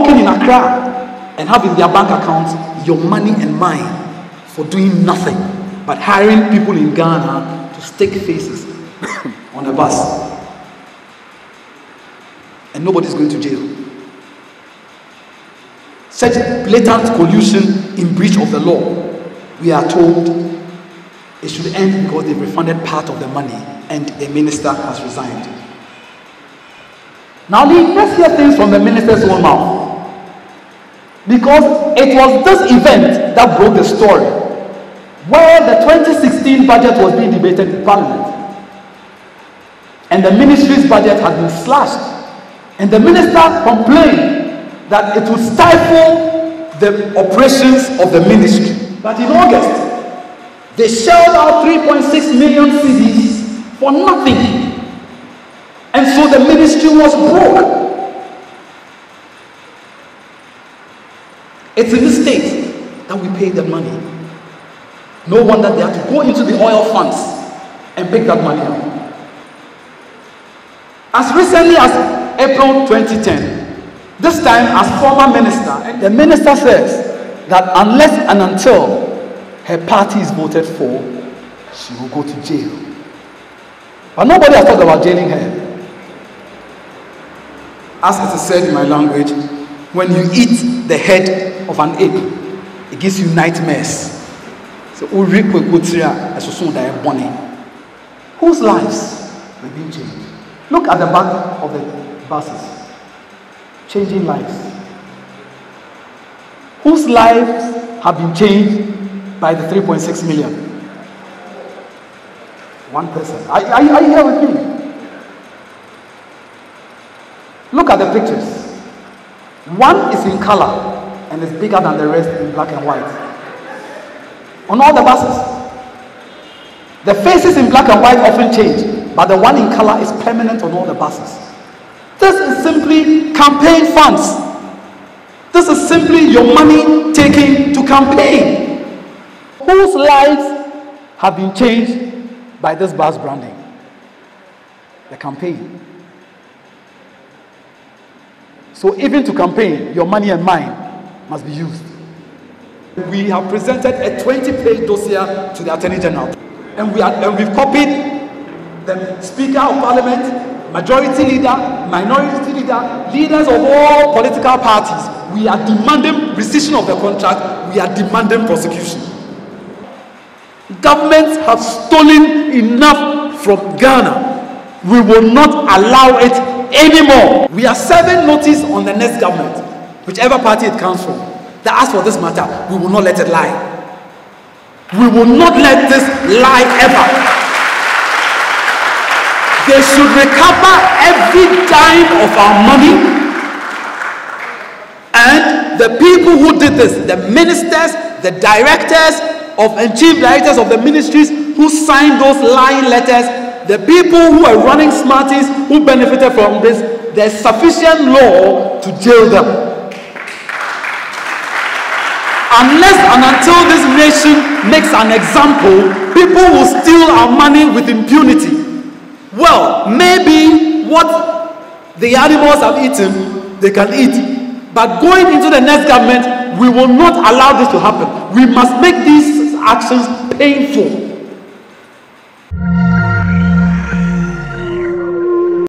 working in Accra and have in their bank accounts your money and mine for doing nothing but hiring people in Ghana to stick faces on a bus. And nobody's going to jail. Such blatant collusion in breach of the law, we are told it should end because they've refunded part of the money and a minister has resigned. Now, let's hear things from the minister's own mouth. Because it was this event that broke the story, where the 2016 budget was being debated in Parliament. And the ministry's budget had been slashed. And the minister complained that it would stifle the operations of the ministry. But in August, they shelled out 3.6 million cedis for nothing. And so the ministry was broke. It's this state that we pay the money. No wonder they had to go into the oil funds and pick that money up. As recently as April 2010, this time as former minister, the minister says that unless and until her party is voted for, she will go to jail. But nobody has talked about jailing her. As it is said in my language, when you eat the head of an ape, it gives you nightmares. So, whose lives were being changed? Look at the back of the buses. Changing lives. Whose lives have been changed by the 3.6 million? One person. Are, are, are you here with me? Look at the pictures. One is in color and is bigger than the rest in black and white. On all the buses. The faces in black and white often change, but the one in color is permanent on all the buses. This is simply campaign funds. This is simply your money taken to campaign. Whose lives have been changed by this bus branding? The campaign. So, even to campaign, your money and mine must be used. We have presented a 20 page dossier to the Attorney General, and, we are, and we've copied the Speaker of Parliament, Majority Leader, Minority Leader, leaders of all political parties. We are demanding rescission of the contract, we are demanding prosecution. Governments have stolen enough from Ghana. We will not allow it anymore. We are serving notice on the next government, whichever party it comes from, that as for this matter, we will not let it lie. We will not let this lie ever. They should recover every dime of our money. And the people who did this, the ministers, the directors of and chief directors of the ministries who signed those lying letters the people who are running Smarttys who benefited from this, there's sufficient law to jail them. Unless and until this nation makes an example, people will steal our money with impunity. Well, maybe what the animals have eaten, they can eat. But going into the next government, we will not allow this to happen. We must make these actions painful.